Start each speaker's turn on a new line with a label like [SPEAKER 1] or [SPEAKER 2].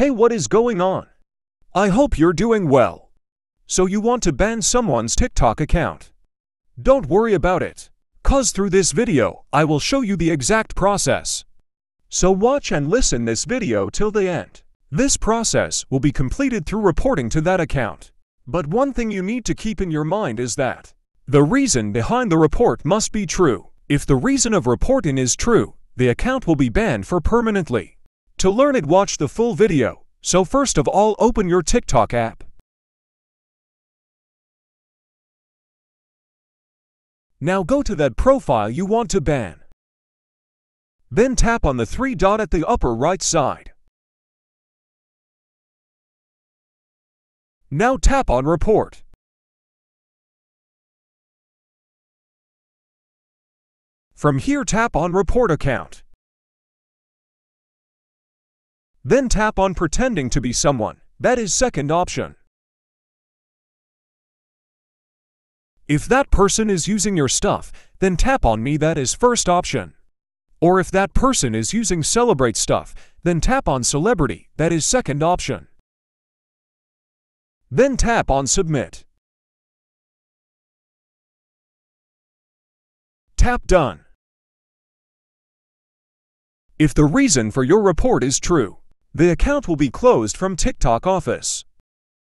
[SPEAKER 1] Hey, what is going on? I hope you're doing well. So you want to ban someone's TikTok account? Don't worry about it, cause through this video, I will show you the exact process. So watch and listen this video till the end. This process will be completed through reporting to that account. But one thing you need to keep in your mind is that the reason behind the report must be true. If the reason of reporting is true, the account will be banned for permanently. To learn it, watch the full video. So first of all, open your TikTok app. Now go to that profile you want to ban. Then tap on the three dot at the upper right side. Now tap on Report. From here tap on Report Account. Then tap on Pretending to be someone, that is second option. If that person is using your stuff, then tap on Me that is first option. Or if that person is using Celebrate stuff, then tap on Celebrity that is second option. Then tap on Submit. Tap Done. If the reason for your report is true, the account will be closed from TikTok office.